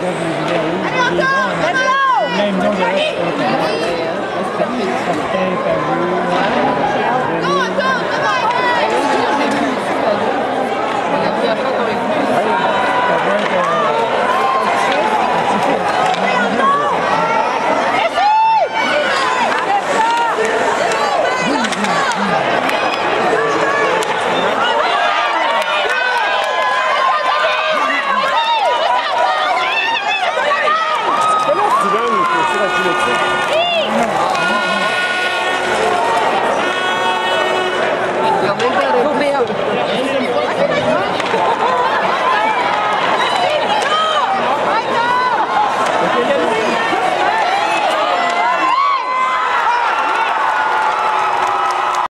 Name, don't get it.